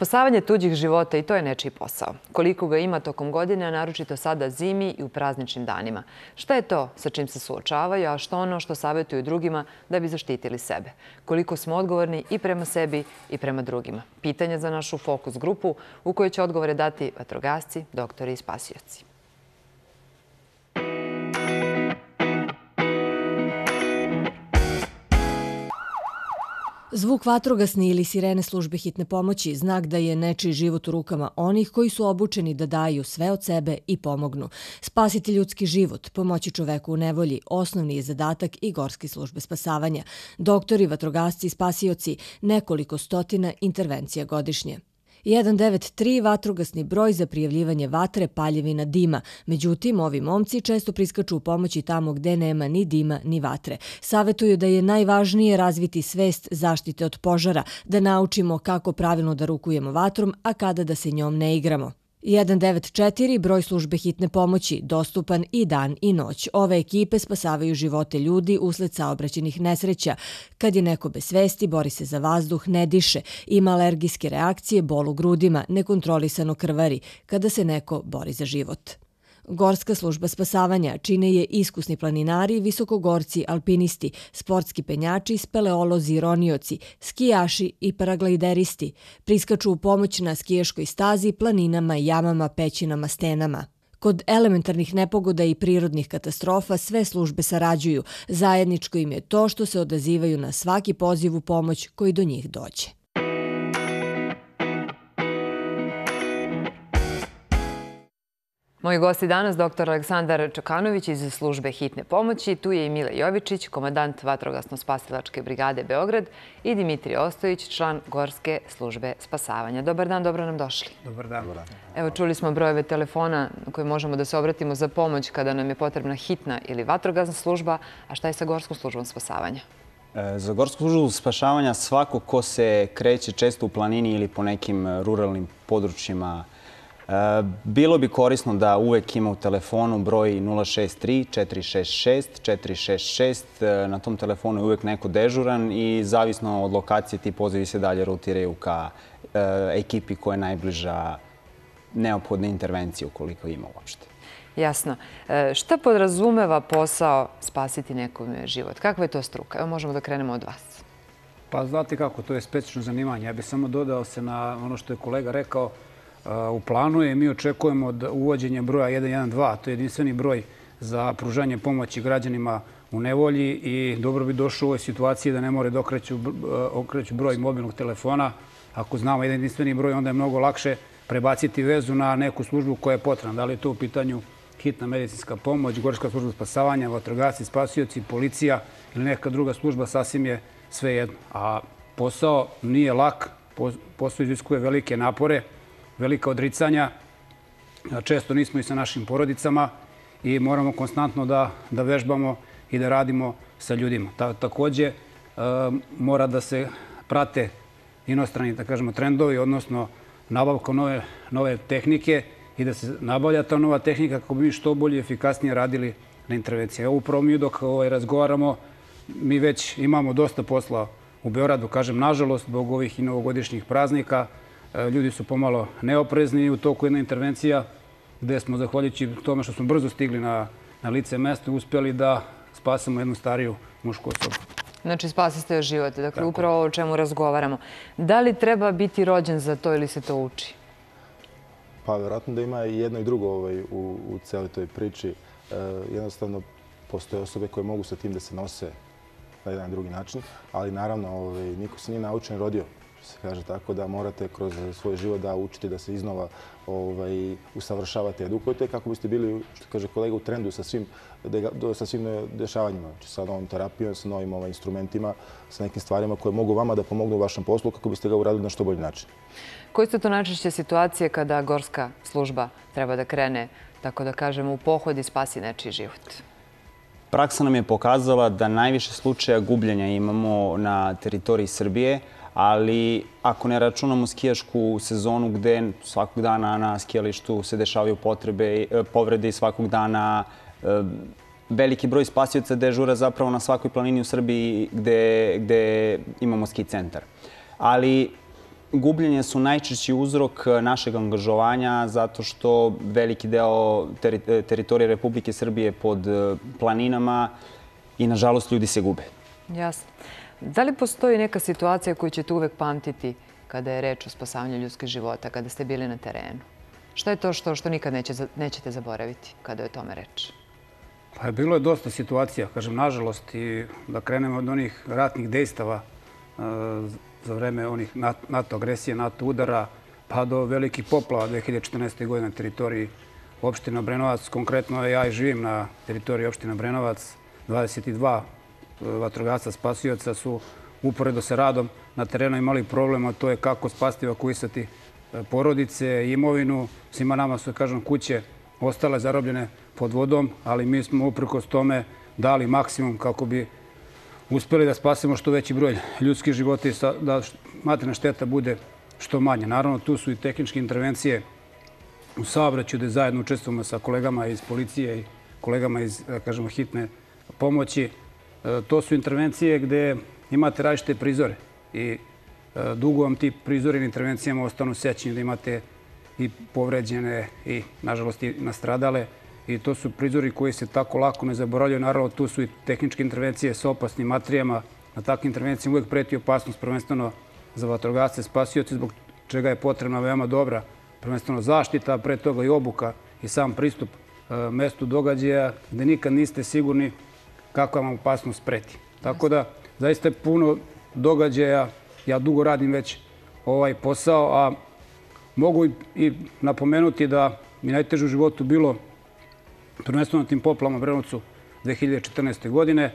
Spasavanje tuđih života i to je nečiji posao. Koliko ga ima tokom godine, a naročito sada zimi i u prazničnim danima. Šta je to sa čim se suočavaju, a što ono što savjetuju drugima da bi zaštitili sebe? Koliko smo odgovorni i prema sebi i prema drugima? Pitanje za našu fokus grupu u kojoj će odgovore dati vatrogasci, doktori i spasioci. Zvuk vatrogasni ili sirene službe hitne pomoći znak da je nečiji život u rukama onih koji su obučeni da daju sve od sebe i pomognu. Spasiti ljudski život, pomoći čoveku u nevolji, osnovni je zadatak i gorske službe spasavanja. Doktori, vatrogasci i spasioci, nekoliko stotina intervencija godišnje. 193 vatrogasni broj za prijavljivanje vatre, paljevina, dima. Međutim, ovi momci često priskaču u pomoći tamo gde nema ni dima ni vatre. Savetuju da je najvažnije razviti svest zaštite od požara, da naučimo kako pravilno da rukujemo vatrom, a kada da se njom ne igramo. 194 broj službe hitne pomoći, dostupan i dan i noć. Ove ekipe spasavaju živote ljudi usled saobraćenih nesreća. Kad je neko bez svesti, bori se za vazduh, ne diše, ima alergijske reakcije, bol u grudima, nekontrolisano krvari, kada se neko bori za život. Gorska služba spasavanja čine je iskusni planinari, visokogorci, alpinisti, sportski penjači, speleolozi, ronioci, skijaši i paraglajderisti. Priskaču u pomoć na skijaškoj stazi, planinama, jamama, pećinama, stenama. Kod elementarnih nepogoda i prirodnih katastrofa sve službe sarađuju. Zajedničko im je to što se odazivaju na svaki poziv u pomoć koji do njih dođe. Moji gosti danas, dr. Aleksandar Čokanović iz službe hitne pomoći, tu je i Mile Jovičić, komandant Vatrogasno-spasilačke brigade Beograd i Dimitri Ostojić, član Gorske službe spasavanja. Dobar dan, dobro nam došli. Dobar dan. Evo, čuli smo brojeve telefona na koje možemo da se obratimo za pomoć kada nam je potrebna hitna ili vatrogasna služba, a šta je sa Gorskom službom spasavanja? E, za Gorsku službu spašavanja svako ko se kreće često u planini ili po nekim ruralnim područjima Bilo bi korisno da uvek ima u telefonu broj 063 466 466. Na tom telefonu je uvek neko dežuran i zavisno od lokacije ti pozivi se dalje rutiraju ka e, ekipi koja je najbliža neophodne intervencije ukoliko ima uopšte. Jasno. E, šta podrazumeva posao spasiti nekom život? Kakva je to struka? Evo možemo da krenemo od vas. Pa znate kako, to je specično zanimanje. Ja bih samo dodao se na ono što je kolega rekao, u planu je. Mi očekujemo uvođenje broja 112, to je jedinstveni broj za pružanje pomoći građanima u nevolji i dobro bi došlo u ovoj situaciji da ne more da okreću broj mobilnog telefona. Ako znamo jedan jedinstveni broj, onda je mnogo lakše prebaciti vezu na neku službu koja je potrebna. Da li je to u pitanju hitna medicinska pomoć, gorska služba spasavanja, vatrogasci, spasioci, policija ili neka druga služba, sasvim je sve jedno. A posao nije lak, posao iziskuje velike napore, velika odricanja. Često nismo i sa našim porodicama i moramo konstantno da, da vežbamo i da radimo sa ljudima. Ta, takođe, e, mora da se prate inostrani, da kažemo, trendovi, odnosno nabavka nove, nove tehnike i da se nabavlja ta nova tehnika kako bi što bolje i efikasnije radili na intervencije. Evo upravo mi dok ovaj, razgovaramo, mi već imamo dosta posla u Beoradu, kažem, nažalost, zbog ovih i novogodišnjih praznika. E, ljudi su pomalo neoprezni u toku jedna intervencija gde smo, zahvaljujući tome što smo brzo stigli na, na lice mesta, uspjeli da spasemo jednu stariju mušku osobu. Znači, spasiste joj živote. Dakle, upravo o čemu razgovaramo. Da li treba biti rođen za to ili se to uči? Pa, vjerojatno da ima i jedno i drugo ovaj, u, u celoj toj priči. E, jednostavno, postoje osobe koje mogu sa tim da se nose na jedan drugi način, ali naravno, ovaj, niko se nije naučen rodio se kaže tako, da morate kroz svoj život da učite da se iznova ovaj, usavršavate, edukujete kako biste bili, što kaže kolega, u trendu sa svim, sa svim dešavanjima. Znači sa novom terapijom, sa novim ovaj, instrumentima, sa nekim stvarima koje mogu vama da pomognu u vašem poslu kako biste ga uradili na što bolji način. Koji su to najčešće situacije kada gorska služba treba da krene, tako da kažemo, u pohod i spasi nečiji život? Praksa nam je pokazala da najviše slučaja gubljenja imamo na teritoriji Srbije, ali ako ne računamo skijašku sezonu gde svakog dana na skijalištu se dešavaju potrebe, e, povrede i svakog dana e, veliki broj spasioca dežura zapravo na svakoj planini u Srbiji gde, gde imamo ski centar. Ali gubljenje su najčešći uzrok našeg angažovanja zato što veliki deo teri teritorije Republike Srbije pod planinama i, nažalost, ljudi se gube. Jasno. Da li postoji neka situacija koju ćete uvek pamtiti kada je reč o spasavanju ljudskih života, kada ste bili na terenu? Šta je to što, što nikad neće, nećete zaboraviti kada je o tome reč? Pa bilo je dosta situacija, kažem, nažalost, i da krenemo od onih ratnih dejstava e, za vreme onih NATO agresije, NATO udara, pa do velikih poplava 2014. godine na teritoriji opštine Obrenovac. Konkretno ja i živim na teritoriji opštine Obrenovac. 22 e, vatrogaca spasioca su uporedo sa radom na terenu imali problema, to je kako spasti evakuisati e, porodice, imovinu. Svima nama su, kažem, kuće ostale zarobljene pod vodom, ali mi smo uprkos tome dali maksimum kako bi uspeli da spasimo što veći broj ljudskih života i da materina šteta bude što manje. Naravno, tu su i tehničke intervencije u saobraću gde zajedno učestvujemo sa kolegama iz policije i kolegama iz, da kažemo, hitne pomoći. E, to su intervencije gde imate različite prizore i e, dugo vam ti prizori na intervencijama ostanu sećeni da imate i povređene i, nažalost, i nastradale. I to su prizori koji se tako lako ne zaboravljaju. Naravno, tu su i tehničke intervencije sa opasnim materijama. Na takvim intervencijama uvek preti opasnost, prvenstveno za vatrogasce, spasioci, zbog čega je potrebna veoma dobra, prvenstveno zaštita, pre toga i obuka i sam pristup e, mestu događaja, gde nikad niste sigurni kakva vam opasnost preti. Tako da, zaista je puno događaja. Ja dugo radim već ovaj posao, a mogu i napomenuti da mi najteže u životu bilo prvenstveno na tim poplama u Brenovcu 2014. godine.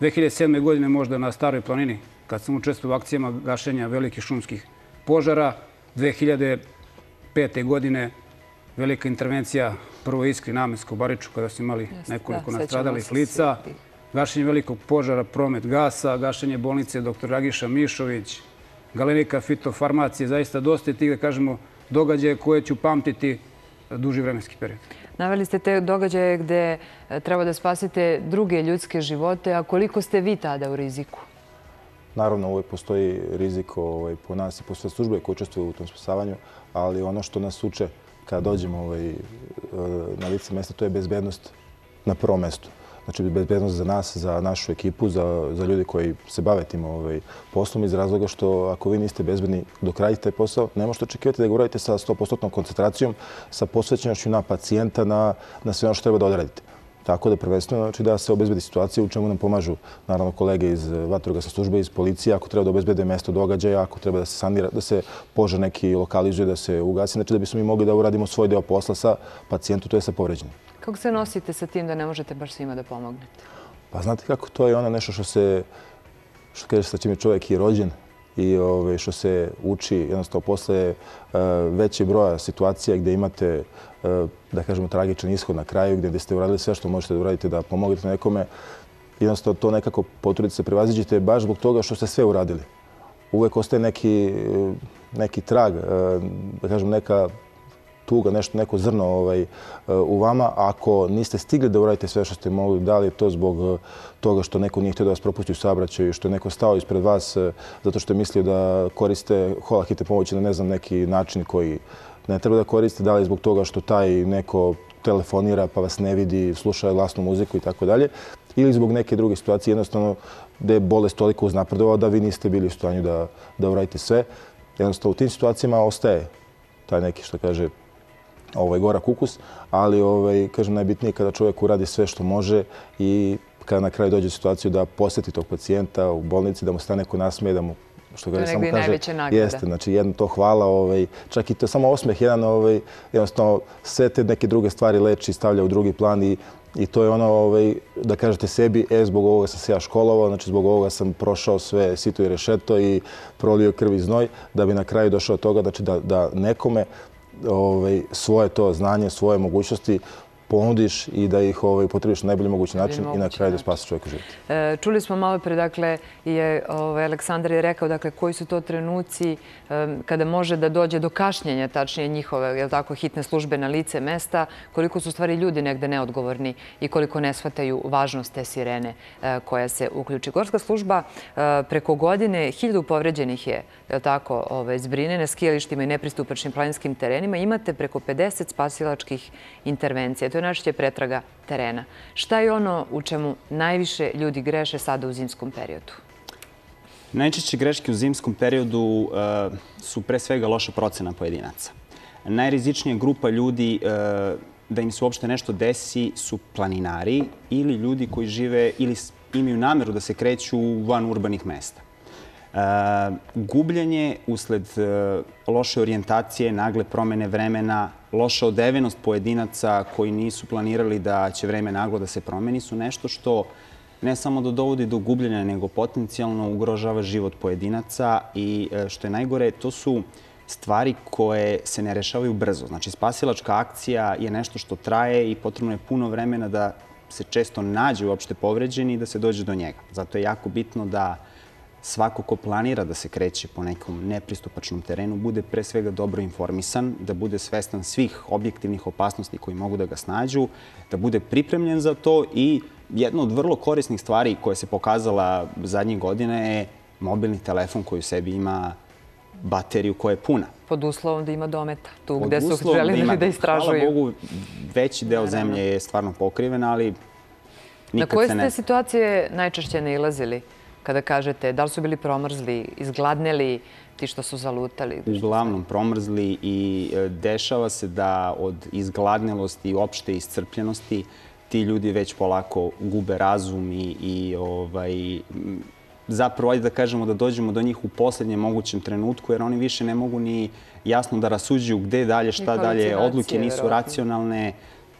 2007. godine možda na Staroj planini, kad sam učestvovao u akcijama gašenja velikih šumskih požara. 2005. godine velika intervencija prvo Iskri, Namensko, Bariču, kada su imali nekoliko da, nastradalih lica. Gašenje velikog požara, promet gasa, gašenje bolnice dr. Ragiša Mišović, galenika fitofarmacije, zaista dosta tih, da kažemo, događaje koje ću pamtiti duži vremenski period. Naveli ste te događaje gde e, treba da spasite druge ljudske živote, a koliko ste vi tada u riziku? Naravno, uvijek postoji rizik ovaj, po nas i po sve službe koje učestvuju u tom spasavanju, ali ono što nas uče kada dođemo ovaj, e, na lice mesta, to je bezbednost na prvom mestu. Znači, bezbednost za nas, za našu ekipu, za, za ljudi koji se bave tim ovaj, poslom iz razloga što ako vi niste bezbedni dok radite taj posao, ne možete očekivati da ga uradite sa 100% koncentracijom, sa posvećenošću na pacijenta, na, na sve ono što treba da odradite. Tako da prvenstveno znači da se obezbedi situacija u čemu nam pomažu naravno kolege iz vatrogasne službe, iz policije, ako treba da obezbede mesto događaja, ako treba da se sanira, da se požar neki lokalizuje, da se ugasi, znači da bismo mi mogli da uradimo svoj deo posla sa pacijentom, to je sa povređenim. Kako se nosite sa tim da ne možete baš svima da pomognete? Pa znate kako, to je ono nešto što se, što kaže sa je čovjek i rođen i ove, ovaj, što se uči jednostavno posle uh, veće broja situacija gdje imate, uh, da kažemo, tragičan ishod na kraju, gdje ste uradili sve što možete da uradite da pomognete nekome, jednostavno to nekako potrudite se prevaziđite baš zbog toga što ste sve uradili. Uvek ostaje neki, neki trag, da kažem, neka tuga, nešto, neko zrno ovaj, eh, u vama. Ako niste stigli da uradite sve što ste mogli, da li je to zbog eh, toga što neko nije htio da vas propusti u saobraćaju, što je neko stao ispred vas eh, zato što je mislio da koriste hola hite pomoći na ne znam neki način koji ne treba da koriste, da li zbog toga što taj neko telefonira pa vas ne vidi, sluša glasnu muziku i tako dalje, ili zbog neke druge situacije, jednostavno da je bolest toliko uznapredovao da vi niste bili u stanju da, da uradite sve. Jednostavno u tim situacijama ostaje taj neki, što kaže, ovaj, gora kukus, ali ovaj, kažem, najbitnije kada čovjek uradi sve što može i kada na kraju dođe u situaciju da posjeti tog pacijenta u bolnici, da mu stane ko nasmeje, da mu što ga samo kaže, jeste, znači jedno to hvala, ovaj, čak i to samo osmeh jedan, ovaj, jednostavno sve te neke druge stvari leči, stavlja u drugi plan i, i to je ono, ovaj, da kažete sebi, e, zbog ovoga sam se ja školovao, znači zbog ovoga sam prošao sve sito i rešeto i prolio krv i znoj, da bi na kraju došao od toga, znači da, da nekome ovaj, svoje to znanje, svoje mogućnosti ponudiš i da ih ovaj, potrebiš na najbolji mogući način i na kraju da spasiš čovjeku život. E, Čuli smo malo pre, dakle, je ovaj, Aleksandar je rekao, dakle, koji su to trenuci em, kada može da dođe do kašnjenja, tačnije njihove, jel tako, hitne službe na lice mesta, koliko su stvari ljudi negde neodgovorni i koliko ne shvataju važnost te sirene e, koja se uključi. Gorska služba e, preko godine hiljadu povređenih je, jel tako, ovaj, zbrine na skijalištima i nepristupačnim planinskim terenima. Imate preko 50 spasilačkih intervencija. To je najčešće pretraga terena. Šta je ono u čemu najviše ljudi greše sada u zimskom periodu? Najčešće greške u zimskom periodu e, su pre svega loša procena pojedinaca. Najrizičnija grupa ljudi e, da im se uopšte nešto desi su planinari ili ljudi koji žive ili imaju nameru da se kreću van urbanih mesta. E, gubljenje usled loše orijentacije, nagle promene vremena, loša odevenost pojedinaca koji nisu planirali da će vreme naglo da se promeni su nešto što ne samo da dovodi do gubljenja, nego potencijalno ugrožava život pojedinaca i e, što je najgore, to su stvari koje se ne rešavaju brzo. Znači, spasilačka akcija je nešto što traje i potrebno je puno vremena da se često nađe uopšte povređeni i da se dođe do njega. Zato je jako bitno da svako ko planira da se kreće po nekom nepristupačnom terenu bude pre svega dobro informisan, da bude svestan svih objektivnih opasnosti koji mogu da ga snađu, da bude pripremljen za to i jedna od vrlo korisnih stvari koja se pokazala zadnjih godina je mobilni telefon koji u sebi ima bateriju koja je puna. Pod uslovom da ima dometa, tu Pod gde su želeli ima- da istražuju. Hvala Bogu, veći deo zemlje je stvarno pokriven, ali Na nikad koje se ste ne... situacije najčešće nailazili kada kažete da li su bili promrzli, izgladneli, ti što su zalutali? uglavnom promrzli i e, dešava se da od izgladnelosti i opšte iscrpljenosti ti ljudi već polako gube razum i, i ovaj, zapravo, ajde da kažemo da dođemo do njih u poslednjem mogućem trenutku, jer oni više ne mogu ni jasno da rasuđuju gde dalje, šta dalje, odluke nisu racionalne,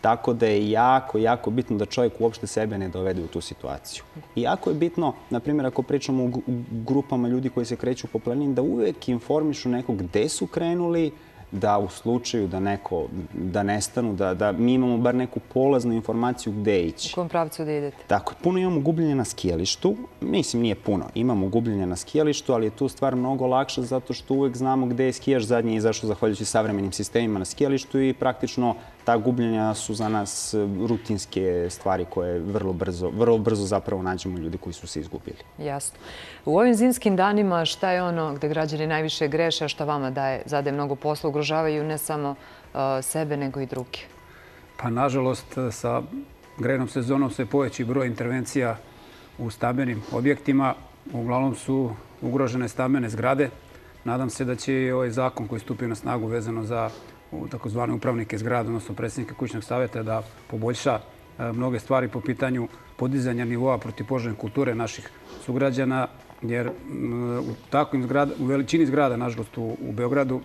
tako da je jako, jako bitno da čovjek uopšte sebe ne dovede u tu situaciju. I jako je bitno, na primjer, ako pričamo o u grupama ljudi koji se kreću po planini, da uvek informišu nekog gde su krenuli, da u slučaju da neko, da nestanu, da, da mi imamo bar neku polaznu informaciju gde U ići. kom pravcu da idete? Tako, puno imamo gubljenja na skijalištu. Mislim, nije puno. Imamo gubljenja na skijalištu, ali je tu stvar mnogo lakša zato što uvek znamo gde je skijaš zadnje izašao zahvaljujući savremenim sistemima na skijalištu i praktično ta gubljenja su za nas e, rutinske stvari koje vrlo brzo, vrlo brzo zapravo nađemo ljudi koji su se izgubili. Jasno. U ovim zimskim danima šta je ono gde građani najviše greše, a šta vama daje, zadaje mnogo posla, ugrožavaju ne samo uh, sebe, nego i druge? Pa nažalost sa grejnom sezonom se poveći broj intervencija u stambenim objektima. Uglavnom su ugrožene stambene zgrade. Nadam se da će i ovaj zakon koji stupi na snagu vezano za takozvane upravnike zgrada, odnosno predsjednike kućnog savjeta, da poboljša e, mnoge stvari po pitanju podizanja nivoa protipožarne kulture naših sugrađana, jer u takvim zgrada, u veličini zgrada, nažalost, u, u Beogradu,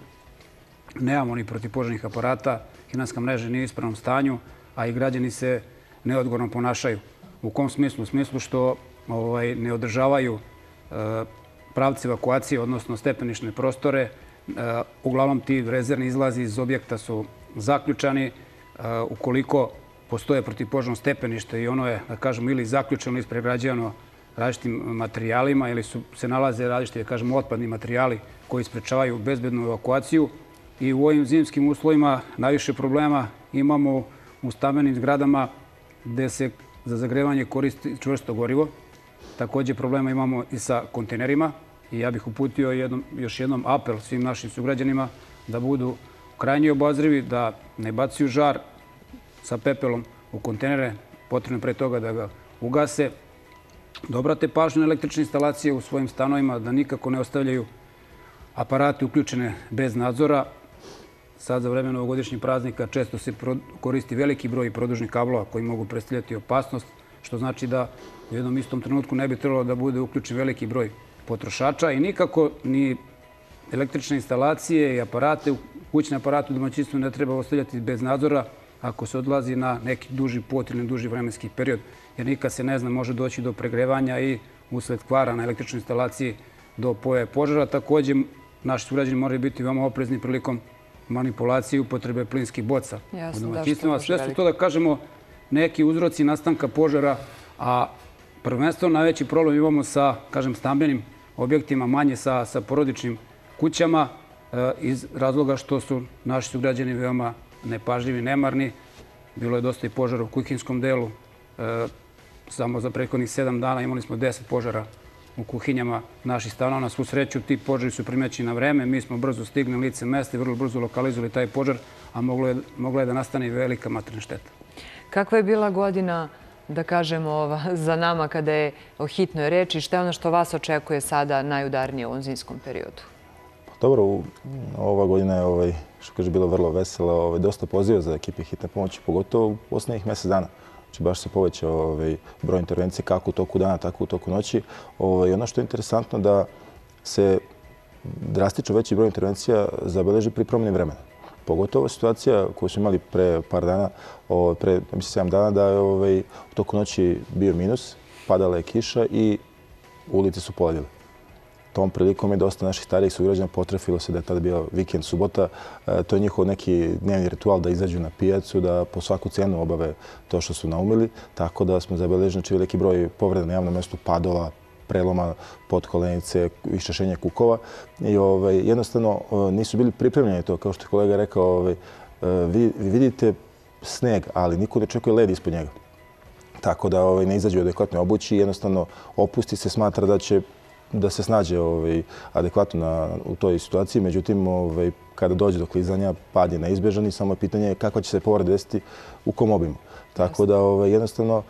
nemamo ni protivpožarnih aparata, hinanska mreža nije u ispravnom stanju, a i građani se neodgovorno ponašaju. U kom smislu? U smislu što ovaj, ne održavaju e, pravci evakuacije, odnosno stepenišne prostore. E, uglavnom ti rezervni izlazi iz objekta su zaključani. E, ukoliko postoje protivpožarno stepenište i ono je, da kažemo, ili zaključeno ili ispregrađeno različitim materijalima ili su, se nalaze različiti, da kažemo, otpadni materijali koji sprečavaju bezbednu evakuaciju. I u ovim zimskim uslovima najviše problema imamo u stambenim zgradama gde se za zagrevanje koristi čvrsto gorivo. Takođe problema imamo i sa kontejnerima i ja bih uputio jednom, još jednom apel svim našim sugrađanima da budu krajnje obazrivi, da ne bacuju žar sa pepelom u kontejnere, potrebno pre toga da ga ugase, da obrate pažnju na električne instalacije u svojim stanovima, da nikako ne ostavljaju aparate uključene bez nadzora. Sad za vreme novogodišnjih praznika često se koristi veliki broj produžnih kablova koji mogu predstavljati opasnost, što znači da u jednom istom trenutku ne bi trebalo da bude uključen veliki broj potrošača i nikako ni električne instalacije i aparate, kućne aparate u domaćinstvu ne treba ostavljati bez nadzora ako se odlazi na neki duži put ili duži vremenski period, jer nikad se ne zna, može doći do pregrevanja i usled kvara na električnoj instalaciji do pojave požara. Takođe, naši sugrađani moraju biti veoma oprezni prilikom manipulacije i upotrebe plinskih boca Jasno, u da, domaćinstvima. Sve su to, da kažemo, neki uzroci nastanka požara, a prvenstveno najveći problem imamo sa, kažem, stambenim objektima, manje sa, sa porodičnim kućama, e, iz razloga što su naši sugrađani veoma nepažljivi, nemarni. Bilo je dosta i požara u kuhinskom delu. E, samo za prethodnih sedam dana imali smo 10 požara u kuhinjama naših stanova. Na svu sreću ti požari su primećeni na vreme. Mi smo brzo stigli na lice mesta i vrlo brzo lokalizovali taj požar, a moglo je, mogla je da nastane velika materijalna šteta. Kakva je bila godina, da kažemo, ova, za nama kada je o hitnoj reči? Šta je ono što vas očekuje sada najudarnije u ovom zimskom periodu? Pa Dobro, ova godina je, ovaj, što kaže, bila vrlo vesela. Ovaj, dosta poziva za ekipe hitne pomoći, pogotovo u poslednjih mjesec dana. Znači, baš se povećao ovaj, broj intervencije kako u toku dana, tako u toku noći. Ovaj, ono što je interesantno da se drastično veći broj intervencija zabeleži pri promjeni vremena. Pogotovo situacija koju smo imali pre par dana, pre mislim 7 dana, da je ovaj, u toku noći bio minus, padala je kiša i ulice su poledile. Tom prilikom je dosta naših starijih sugrađana potrefilo se da je tada bio vikend, subota. E, to je njihov neki dnevni ritual da izađu na pijacu, da po svaku cenu obave to što su naumili. Tako da smo zabeležili znači, veliki broj povreda na javnom mjestu, padova, preloma podkolenice, iščešenja kukova. I ovaj, jednostavno nisu bili pripremljeni to, kao što je kolega rekao, ovaj, e, vi, vi vidite sneg, ali niko ne očekuje led ispod njega. Tako da ovaj, ne izađe u adekvatnoj obući i jednostavno opusti se, smatra da će da se snađe ovaj, adekvatno na, u toj situaciji. Međutim, ovaj, kada dođe do klizanja, pad je neizbježan i samo je pitanje kakva će se povreda desiti u kom obimu. Tako da ovaj, jednostavno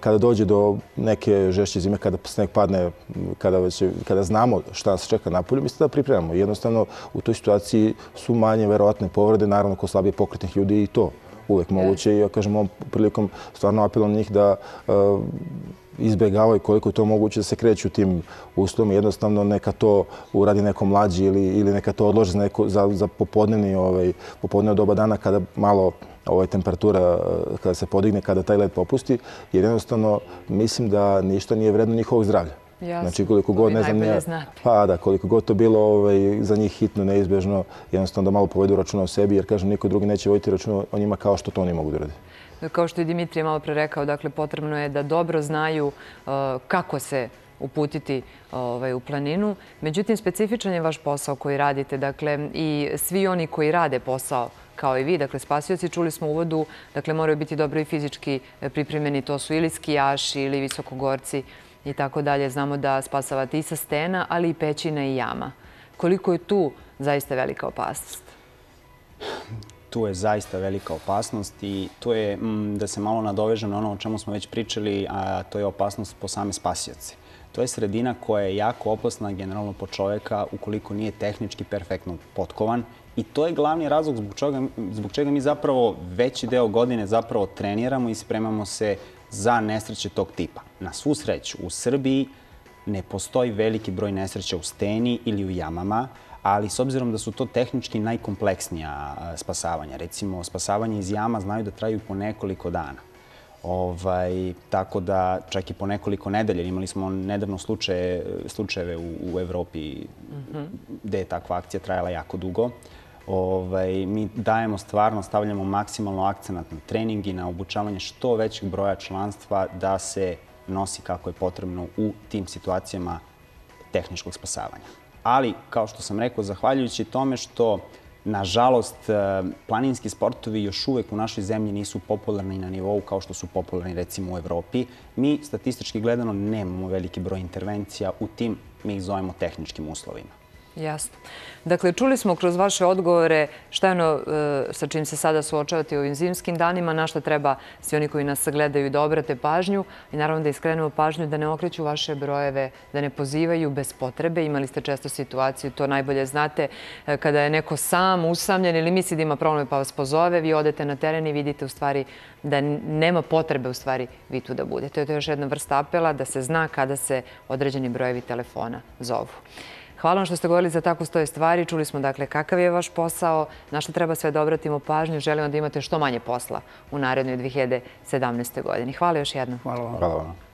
kada dođe do neke žešće zime, kada sneg padne, kada, već, kada znamo šta nas čeka na polju, mislim da pripremamo. Jednostavno u toj situaciji su manje verovatne povrede, naravno kod slabije pokretnih ljudi i to uvek moguće i ja kažem ovom prilikom stvarno apelom njih da uh, izbjegavaju koliko je to moguće da se kreću tim uslovima. Jednostavno neka to uradi neko mlađi ili, ili neka to odloži za, neko, za, za popodnevni, ovaj, popodnevno doba dana kada malo ovaj, temperatura uh, kada se podigne, kada taj led popusti, jer jednostavno mislim da ništa nije vredno njihovog zdravlja. Jasno, Znači koliko god ne znam pa da, koliko god to bilo ovaj, za njih hitno, neizbježno, jednostavno da malo povedu računa o sebi, jer kažem, niko drugi neće voditi računa o njima kao što to oni mogu da urade. Kao što je Dimitrije malo pre rekao, dakle, potrebno je da dobro znaju uh, kako se uputiti ovaj, u planinu. Međutim, specifičan je vaš posao koji radite. Dakle, i svi oni koji rade posao kao i vi, dakle, spasioci, čuli smo u uvodu, dakle, moraju biti dobro i fizički pripremljeni. To su ili skijaši ili visokogorci i tako dalje. Znamo da spasavate i sa stena, ali i pećina i jama. Koliko je tu zaista velika opasnost? Tu je zaista velika opasnost i to je, mm, da se malo nadovežem na ono o čemu smo već pričali, a to je opasnost po same spasioce. To je sredina koja je jako opasna generalno po čoveka ukoliko nije tehnički perfektno potkovan i to je glavni razlog zbog čega, zbog čega mi zapravo veći deo godine zapravo treniramo i spremamo se za nesreće tog tipa. Na svu sreću, u Srbiji ne postoji veliki broj nesreća u steni ili u jamama, ali s obzirom da su to tehnički najkompleksnija spasavanja, recimo spasavanje iz jama znaju da traju po nekoliko dana. Ovaj, tako da čak i po nekoliko nedelja. Imali smo nedavno slučaje, slučajeve u, u Evropi mm -hmm. gde je takva akcija trajala jako dugo. Ovaj, mi dajemo stvarno, stavljamo maksimalno akcenat na trening i na obučavanje što većeg broja članstva da se nosi kako je potrebno u tim situacijama tehničkog spasavanja. Ali, kao što sam rekao, zahvaljujući tome što, nažalost, planinski sportovi još uvek u našoj zemlji nisu popularni na nivou kao što su popularni recimo u Evropi, mi statistički gledano nemamo veliki broj intervencija u tim, mi ih zovemo tehničkim uslovima. Jasno. Dakle, čuli smo kroz vaše odgovore šta je ono sa čim se sada suočavate u ovim zimskim danima, na što treba svi oni koji nas gledaju da obrate pažnju i naravno da iskrenemo pažnju da ne okreću vaše brojeve, da ne pozivaju bez potrebe. Imali ste često situaciju, to najbolje znate, kada je neko sam, usamljen ili misli da ima probleme pa vas pozove, vi odete na teren i vidite u stvari da nema potrebe u stvari vi tu da budete. To je još jedna vrsta apela da se zna kada se određeni brojevi telefona zovu. Hvala vam što ste govorili za tako stoje stvari. Čuli smo dakle kakav je vaš posao, na što treba sve da obratimo pažnju. Želimo da imate što manje posla u narednoj 2017. godini. Hvala još jednom. Hvala vam. Hvala vam.